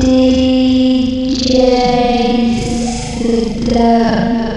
DJ the.